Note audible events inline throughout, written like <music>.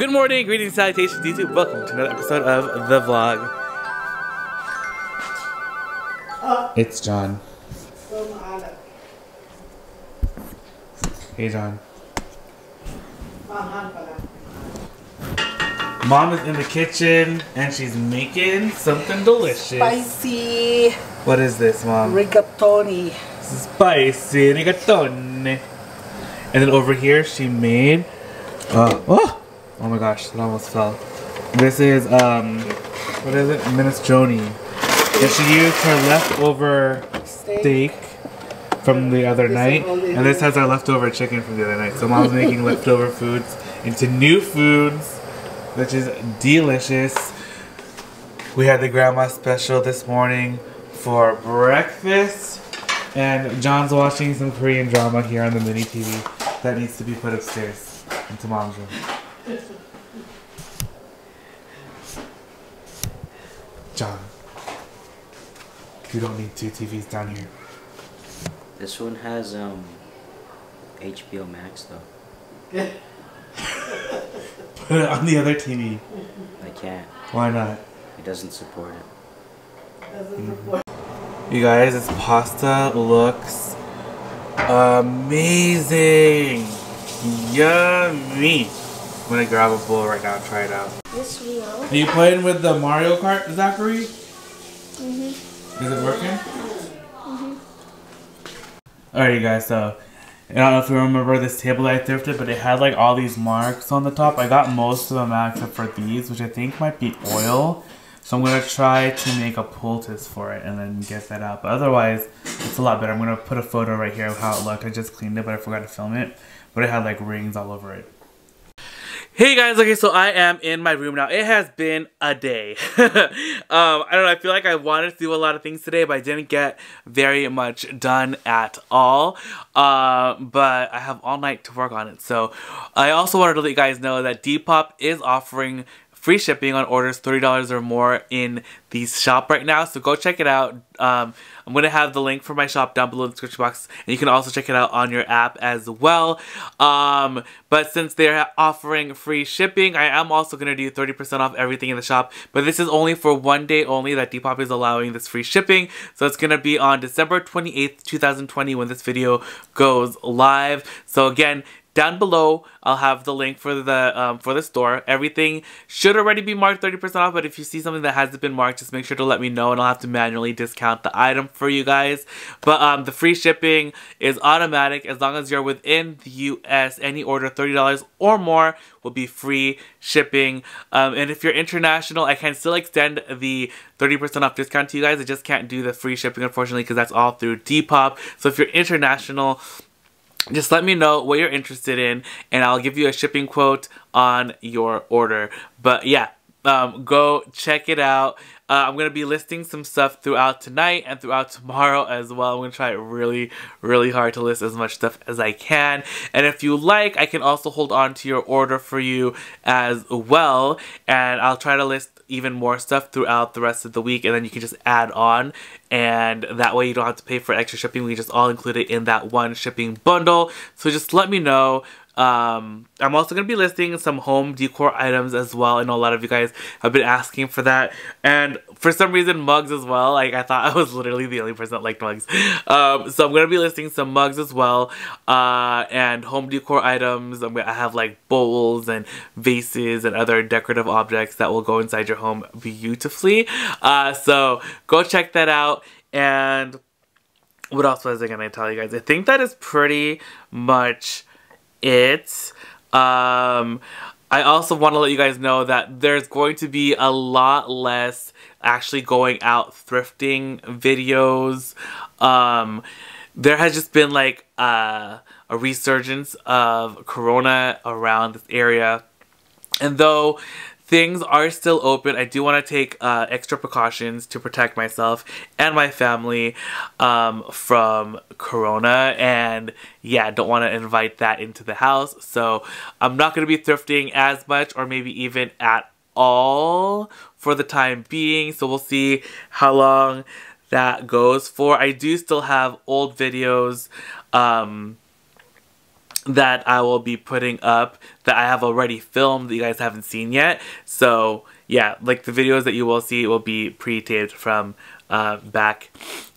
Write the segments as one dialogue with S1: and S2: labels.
S1: Good morning, greetings, salutations, YouTube. Welcome to another episode of The Vlog. It's John. Hey, John. Mom is in the kitchen and she's making something delicious.
S2: Spicy
S1: What is this, Mom?
S2: rigatoni.
S1: Spicy rigatoni. And then over here, she made. Uh, oh! Oh my gosh, it almost fell. This is, um, what is it? Minestrone. And she used her leftover steak from the other night. And this has our leftover chicken from the other night. So mom's making leftover foods into new foods, which is delicious. We had the grandma special this morning for breakfast. And John's watching some Korean drama here on the mini TV that needs to be put upstairs into mom's room. John, you don't need two TVs down here.
S3: This one has um HBO Max though. <laughs>
S1: Put it on the other TV.
S3: I can't.
S1: Why not?
S3: It doesn't support it.
S1: You guys, this pasta looks amazing. Yummy. I'm gonna grab a bowl right now and try it out.
S4: This wheel.
S1: Are you playing with the Mario Kart, Zachary? Mm-hmm. Is it working? Mm-hmm. Alright, you guys, so I don't know if you remember this table that I thrifted, but it had like all these marks on the top. I got most of them out except for these, which I think might be oil. So I'm gonna try to make a poultice for it and then get that out. But otherwise, it's a lot better. I'm gonna put a photo right here of how it looked. I just cleaned it, but I forgot to film it. But it had like rings all over it. Hey guys, okay, so I am in my room now. It has been a day. <laughs> um, I don't know, I feel like I wanted to do a lot of things today, but I didn't get very much done at all. Uh, but I have all night to work on it. So I also wanted to let you guys know that Depop is offering free shipping on orders $30 or more in the shop right now. So go check it out. Um, I'm going to have the link for my shop down below in the description box. And you can also check it out on your app as well. Um, but since they're offering free shipping, I am also going to do 30% off everything in the shop. But this is only for one day only that Depop is allowing this free shipping. So it's going to be on December 28th, 2020 when this video goes live. So again, down below, I'll have the link for the um, for the store. Everything should already be marked 30% off, but if you see something that hasn't been marked, just make sure to let me know and I'll have to manually discount the item for you guys. But um, the free shipping is automatic as long as you're within the US. Any order $30 or more will be free shipping. Um, and if you're international, I can still extend the 30% off discount to you guys. I just can't do the free shipping, unfortunately, because that's all through Depop. So if you're international, just let me know what you're interested in and I'll give you a shipping quote on your order. But yeah, um, go check it out. Uh, I'm going to be listing some stuff throughout tonight and throughout tomorrow as well. I'm going to try really, really hard to list as much stuff as I can. And if you like, I can also hold on to your order for you as well. And I'll try to list even more stuff throughout the rest of the week and then you can just add on and that way you don't have to pay for extra shipping. We just all include it in that one shipping bundle. So just let me know um, I'm also going to be listing some home decor items as well. I know a lot of you guys have been asking for that. And for some reason, mugs as well. Like, I thought <laughs> I was literally the only person that liked mugs. Um, so I'm going to be listing some mugs as well. Uh, and home decor items. I'm gonna, I have like bowls and vases and other decorative objects that will go inside your home beautifully. Uh, so go check that out. And what else was I going to tell you guys? I think that is pretty much it. Um, I also want to let you guys know that there's going to be a lot less actually going out thrifting videos. Um, there has just been like uh, a resurgence of corona around this area. And though things are still open, I do want to take uh, extra precautions to protect myself and my family um, from corona. And yeah, don't want to invite that into the house. So I'm not going to be thrifting as much or maybe even at all for the time being. So we'll see how long that goes for. I do still have old videos um, that I will be putting up that I have already filmed that you guys haven't seen yet. So yeah, like the videos that you will see will be pre-taped from uh, back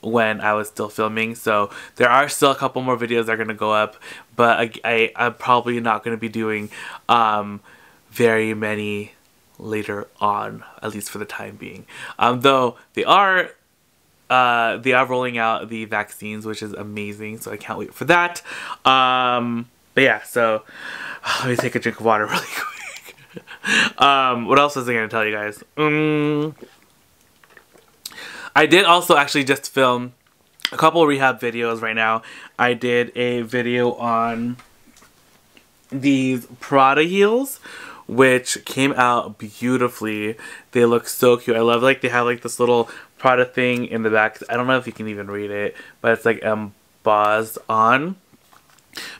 S1: when I was still filming. So there are still a couple more videos that are going to go up, but I, I, am probably not going to be doing um, very many later on, at least for the time being. Um, though they are uh, they are rolling out the vaccines, which is amazing. So I can't wait for that. Um, but yeah, so <sighs> let me take a drink of water <laughs> really quick. um, what else was I going to tell you guys? Um, I did also actually just film a couple rehab videos right now. I did a video on these Prada heels which came out beautifully. They look so cute. I love like they have like this little Prada thing in the back. I don't know if you can even read it, but it's like embossed on.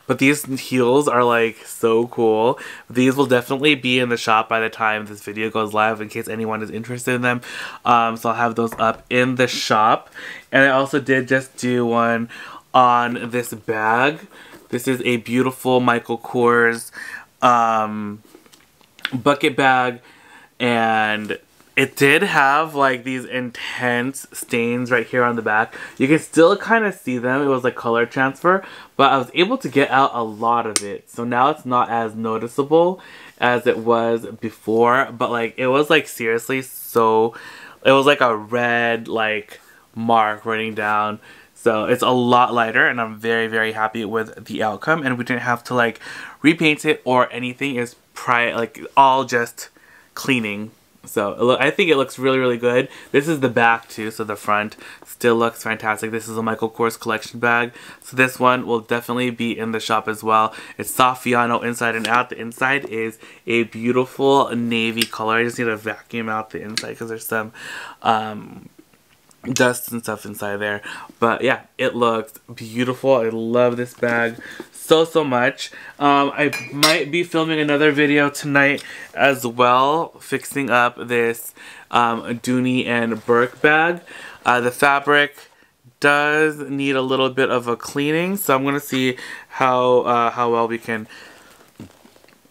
S1: But these heels are like so cool. These will definitely be in the shop by the time this video goes live in case anyone is interested in them. Um, so I'll have those up in the shop. And I also did just do one on this bag. This is a beautiful Michael Kors um, bucket bag and it did have like these intense stains right here on the back. You can still kind of see them. It was like color transfer, but I was able to get out a lot of it. So now it's not as noticeable as it was before, but like it was like seriously so it was like a red like mark running down. So it's a lot lighter and I'm very very happy with the outcome and we didn't have to like repaint it or anything. It's pri like all just cleaning. So I think it looks really, really good. This is the back too, so the front still looks fantastic. This is a Michael Kors collection bag. So this one will definitely be in the shop as well. It's Saffiano inside and out. The inside is a beautiful navy color. I just need to vacuum out the inside because there's some um, dust and stuff inside there. But yeah, it looks beautiful. I love this bag so, so much. Um, I might be filming another video tonight as well, fixing up this um, Dooney and Bourke bag. Uh, the fabric does need a little bit of a cleaning, so I'm going to see how, uh, how well we can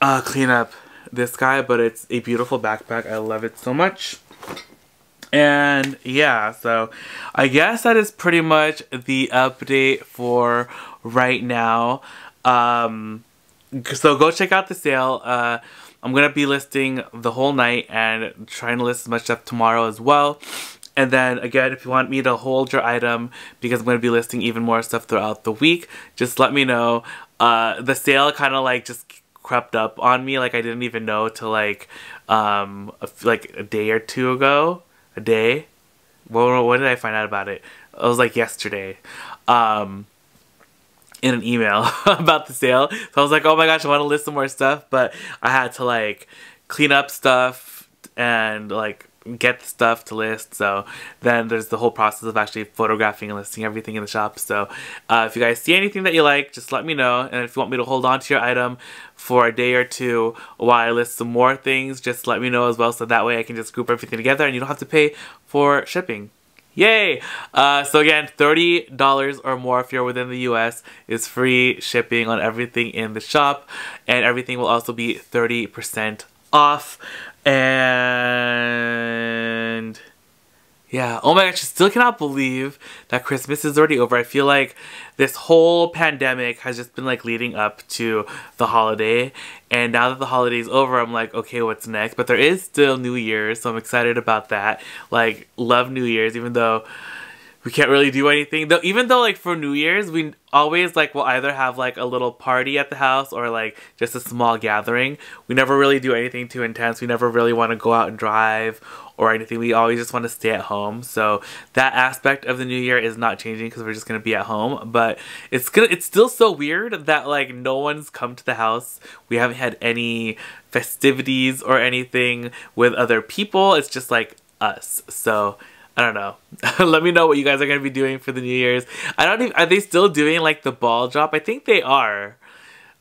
S1: uh, clean up this guy, but it's a beautiful backpack. I love it so much. And yeah, so I guess that is pretty much the update for right now. Um, so go check out the sale. Uh, I'm going to be listing the whole night and trying to list as much stuff tomorrow as well. And then again, if you want me to hold your item because I'm going to be listing even more stuff throughout the week, just let me know. Uh, the sale kind of like just crept up on me. Like I didn't even know till like, um, like a day or two ago. A day? Well, when did I find out about it? It was like yesterday. Um, in an email <laughs> about the sale. So I was like, oh my gosh, I want to list some more stuff, but I had to like clean up stuff and like get the stuff to list. So then there's the whole process of actually photographing and listing everything in the shop. So uh, if you guys see anything that you like, just let me know. And if you want me to hold on to your item for a day or two while I list some more things, just let me know as well. So that way I can just group everything together and you don't have to pay for shipping. Yay! Uh, so again, $30 or more if you're within the US is free shipping on everything in the shop. And everything will also be 30% off. And yeah. Oh my gosh, I still cannot believe that Christmas is already over. I feel like this whole pandemic has just been like leading up to the holiday. And now that the holiday's over, I'm like, okay, what's next? But there is still New Year's, so I'm excited about that. Like, love New Year's, even though we can't really do anything. Though even though like for New Year's we always like will either have like a little party at the house or like just a small gathering. We never really do anything too intense. We never really want to go out and drive or anything. We always just want to stay at home. So that aspect of the new year is not changing because we're just gonna be at home. But it's gonna it's still so weird that like no one's come to the house. We haven't had any festivities or anything with other people. It's just like us. So I don't know. <laughs> Let me know what you guys are gonna be doing for the New Year's. I don't even. Are they still doing like the ball drop? I think they are.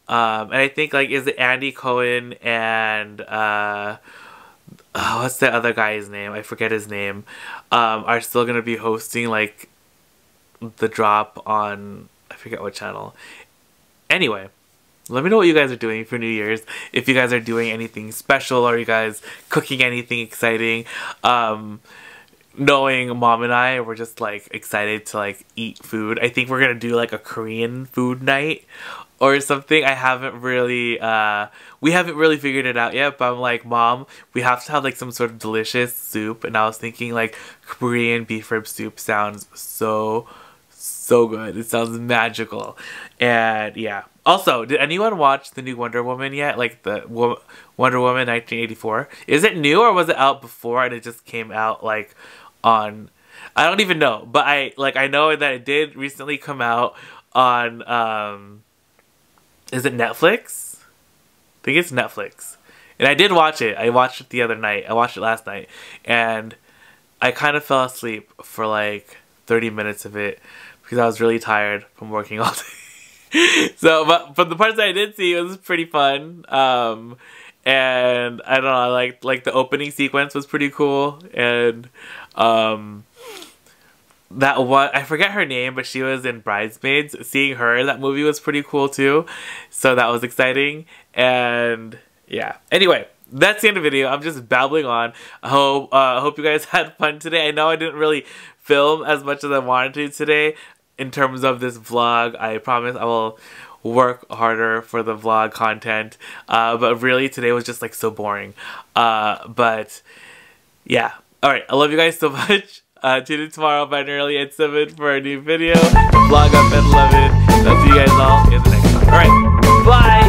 S1: Um, and I think like is it Andy Cohen and uh, oh, what's the other guy's name? I forget his name. Um, are still gonna be hosting like the drop on I forget what channel. Anyway, let me know what you guys are doing for New Year's. If you guys are doing anything special, or you guys cooking anything exciting. Um, knowing mom and I were just like excited to like eat food. I think we're gonna do like a Korean food night or something. I haven't really uh we haven't really figured it out yet, but I'm like, Mom, we have to have like some sort of delicious soup and I was thinking like Korean beef rib soup sounds so so good. It sounds magical. And yeah. Also, did anyone watch the new Wonder Woman yet? Like the Wonder Woman 1984? Is it new or was it out before and it just came out like on I don't even know, but I like I know that it did recently come out on um is it Netflix? I think it's Netflix. And I did watch it. I watched it the other night. I watched it last night and I kind of fell asleep for like 30 minutes of it because I was really tired from working all <laughs> day. so, but from the parts that I did see, it was pretty fun. Um, and I don't know, I like like the opening sequence was pretty cool, and um, that one I forget her name, but she was in Bridesmaids. Seeing her in that movie was pretty cool too, so that was exciting. And yeah, anyway, that's the end of the video. I'm just babbling on. I hope uh, hope you guys <laughs> had fun today. I know I didn't really film as much as I wanted to today in terms of this vlog. I promise I will work harder for the vlog content. Uh, but really, today was just like so boring. Uh, but yeah. Alright, I love you guys so <laughs> much. Uh, tune in tomorrow by and early at 7 for a new video. Vlog up at 11. I'll see you guys all in the next one. Alright, bye!